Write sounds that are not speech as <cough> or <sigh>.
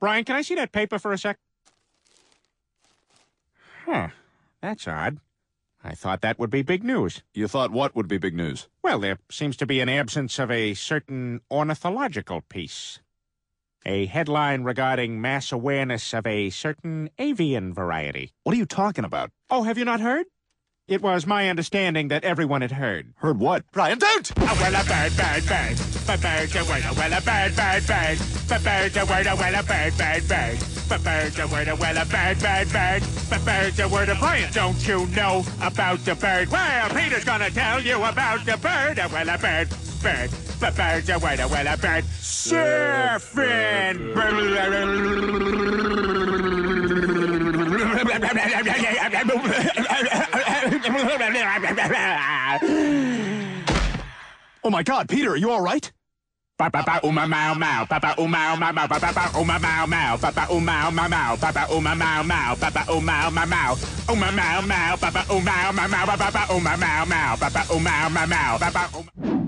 Brian, can I see that paper for a sec? Huh. That's odd. I thought that would be big news. You thought what would be big news? Well, there seems to be an absence of a certain ornithological piece. A headline regarding mass awareness of a certain avian variety. What are you talking about? Oh, have you not heard? It was my understanding that everyone had heard. Heard what? Brian, don't! Oh, well, a bird, bird, bird. But bird's a word, well, a bird, bird, bird. But bird's a word, well, a bird, bird, bird. But bird's a word, well, a bird, bird, bird. But bird's a word, Brian. Don't you know about the bird? Well, Peter's gonna tell you about the bird. Well, a bird, bird. But bird's a word, well, a bird. Surfing. <laughs> Oh my god, Peter, are you alright? Ba uma mau mau, ba uma mau mau, ba uma mau mau, ba uma mau mau, ba uma mau mau, ba uma mau mau, uma mau mau, ba uma mau mau, ba uma mau mau, ba uma mau mau, ba uma